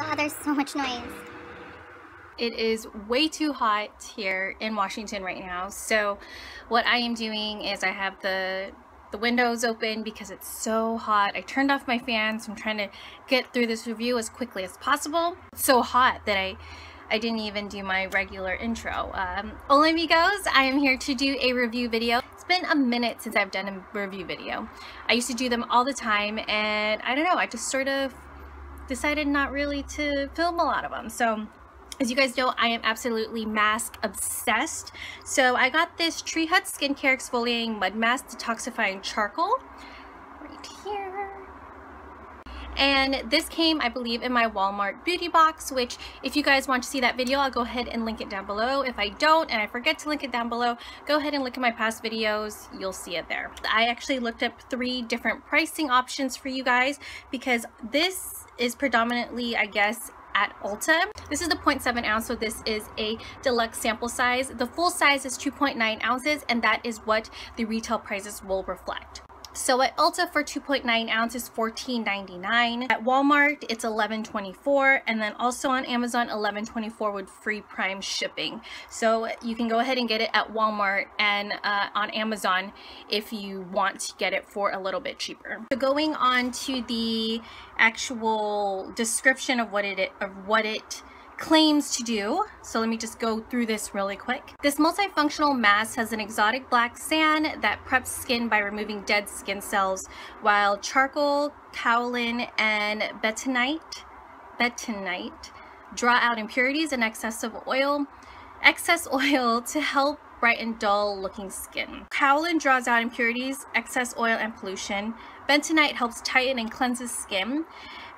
god, there's so much noise. It is way too hot here in Washington right now. So what I am doing is I have the the windows open because it's so hot. I turned off my fans. I'm trying to get through this review as quickly as possible. It's so hot that I I didn't even do my regular intro. Um, hola amigos, I am here to do a review video. It's been a minute since I've done a review video. I used to do them all the time and I don't know, I just sort of decided not really to film a lot of them. So as you guys know, I am absolutely mask obsessed. So I got this Tree Hut Skincare Exfoliating Mud Mask Detoxifying Charcoal right here. And this came, I believe, in my Walmart beauty box, which if you guys want to see that video, I'll go ahead and link it down below. If I don't, and I forget to link it down below, go ahead and look at my past videos. You'll see it there. I actually looked up three different pricing options for you guys because this is predominantly, I guess, at Ulta. This is the 0.7 ounce, so this is a deluxe sample size. The full size is 2.9 ounces, and that is what the retail prices will reflect. So at Ulta for 2.9 ounces, $14.99. At Walmart, it's $11.24. And then also on Amazon, $11.24 with free prime shipping. So you can go ahead and get it at Walmart and uh, on Amazon if you want to get it for a little bit cheaper. So going on to the actual description of what it of what it claims to do. So let me just go through this really quick. This multifunctional mask has an exotic black sand that preps skin by removing dead skin cells, while charcoal, kaolin, and bentonite, bentonite draw out impurities and excess of oil, excess oil to help brighten dull looking skin. Kaolin draws out impurities, excess oil, and pollution. Bentonite helps tighten and cleanses skin.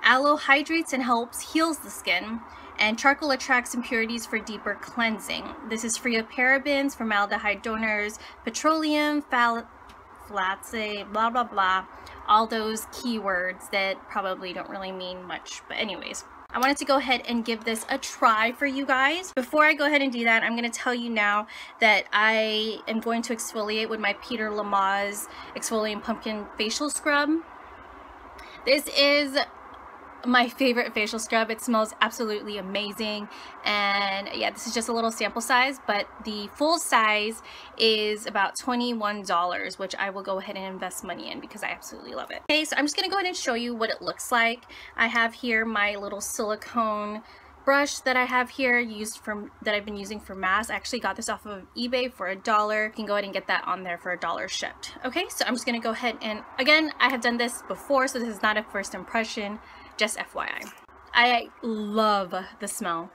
Aloe hydrates and helps heals the skin and charcoal attracts impurities for deeper cleansing. This is free of parabens, formaldehyde donors, petroleum, phthalates, blah blah blah, all those keywords that probably don't really mean much, but anyways. I wanted to go ahead and give this a try for you guys. Before I go ahead and do that, I'm going to tell you now that I am going to exfoliate with my Peter Lamas Exfoliating Pumpkin Facial Scrub. This is my favorite facial scrub. It smells absolutely amazing. And yeah, this is just a little sample size, but the full size is about $21, which I will go ahead and invest money in because I absolutely love it. Okay, so I'm just gonna go ahead and show you what it looks like. I have here my little silicone brush that I have here used from that I've been using for masks. I actually got this off of eBay for a dollar. You can go ahead and get that on there for a dollar shipped. Okay, so I'm just gonna go ahead and again, I have done this before, so this is not a first impression just FYI. I love the smell.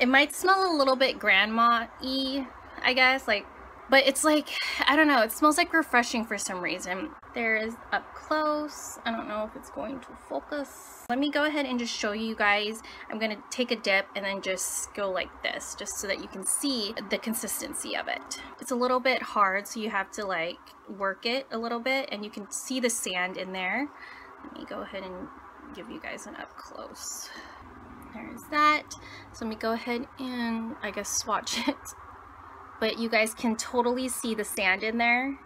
It might smell a little bit grandma-y, I guess, like, but it's like, I don't know, it smells like refreshing for some reason. There is up close. I don't know if it's going to focus. Let me go ahead and just show you guys. I'm to take a dip and then just go like this, just so that you can see the consistency of it. It's a little bit hard, so you have to like work it a little bit and you can see the sand in there. Let me go ahead and give you guys an up close. There's that. So let me go ahead and I guess swatch it. But you guys can totally see the sand in there.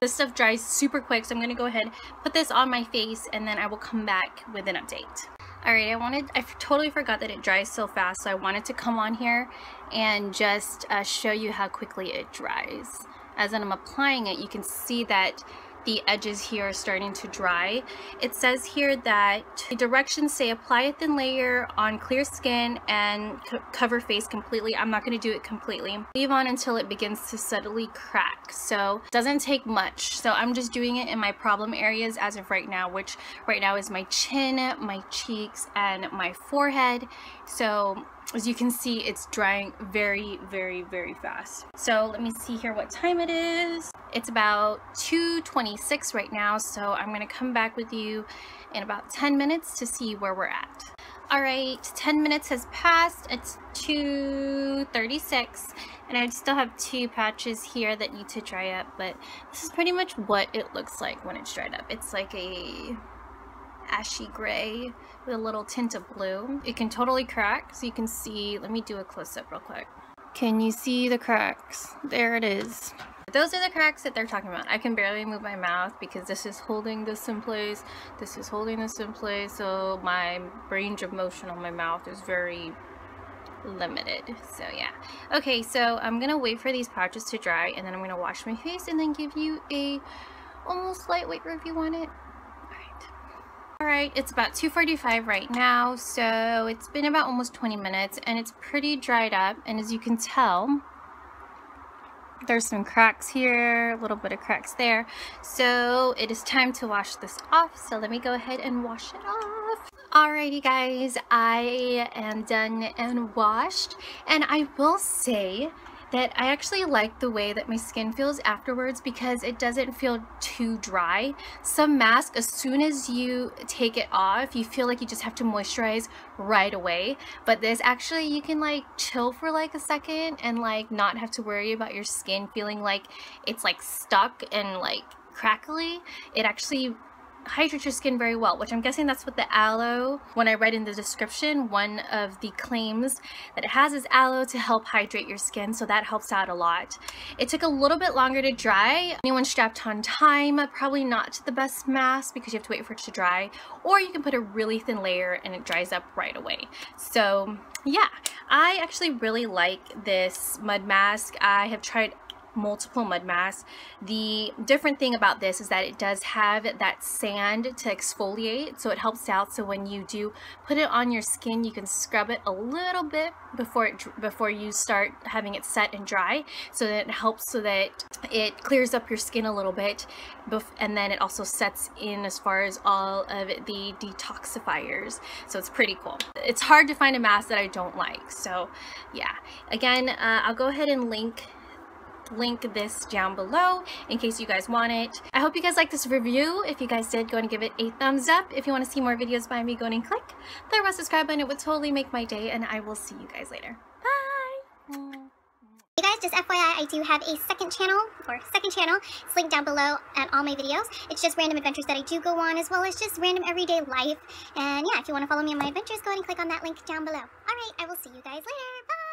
This stuff dries super quick, so I'm gonna go ahead, put this on my face, and then I will come back with an update. Alright, I wanted, I totally forgot that it dries so fast, so I wanted to come on here and just uh, show you how quickly it dries. As I'm applying it, you can see that the edges here are starting to dry. It says here that the directions say apply a thin layer on clear skin and cover face completely. I'm not going to do it completely. Leave on until it begins to subtly crack. So doesn't take much. So I'm just doing it in my problem areas as of right now, which right now is my chin, my cheeks, and my forehead. So as you can see, it's drying very, very, very fast. So let me see here what time it is. It's about 2.26 right now, so I'm gonna come back with you in about 10 minutes to see where we're at. All right, 10 minutes has passed. It's 2.36, and I still have two patches here that need to dry up, but this is pretty much what it looks like when it's dried up. It's like a ashy gray with a little tint of blue. It can totally crack, so you can see, let me do a close-up real quick. Can you see the cracks? There it is. those are the cracks that they're talking about. I can barely move my mouth because this is holding this in place. This is holding this in place. So my range of motion on my mouth is very limited. So yeah. Okay, so I'm to wait for these pouches to dry and then I'm to wash my face and then give you a almost lightweight review on it. Alright, it's about 2.45 right now, so it's been about almost 20 minutes and it's pretty dried up and as you can tell, there's some cracks here, a little bit of cracks there. So it is time to wash this off. So let me go ahead and wash it off. Alrighty guys, I am done and washed. And I will say that I actually like the way that my skin feels afterwards because it doesn't feel too dry. Some masks, as soon as you take it off, you feel like you just have to moisturize right away. But this actually, you can like chill for like a second and like not have to worry about your skin feeling like it's like stuck and like crackly. It actually hydrate your skin very well, which I'm guessing that's what the aloe, when I read in the description, one of the claims that it has is aloe to help hydrate your skin, so that helps out a lot. It took a little bit longer to dry. Anyone strapped on time, probably not the best mask because you have to wait for it to dry, or you can put a really thin layer and it dries up right away. So yeah, I actually really like this mud mask. I have tried multiple mud masks. The different thing about this is that it does have that sand to exfoliate, so it helps out. So when you do put it on your skin, you can scrub it a little bit before it before you start having it set and dry, so that it helps so that it clears up your skin a little bit, and then it also sets in as far as all of the detoxifiers. So it's pretty cool. It's hard to find a mask that I don't like. So yeah, again, uh, I'll go ahead and link link this down below in case you guys want it. I hope you guys like this review. If you guys did, go and give it a thumbs up. If you want to see more videos by me, go and click the red subscribe button. It would totally make my day, and I will see you guys later. Bye! Hey guys, just FYI, I do have a second channel, or second channel, it's linked down below at all my videos. It's just random adventures that I do go on, as well as just random everyday life. And yeah, if you want to follow me on my adventures, go ahead and click on that link down below. Alright, I will see you guys later. Bye!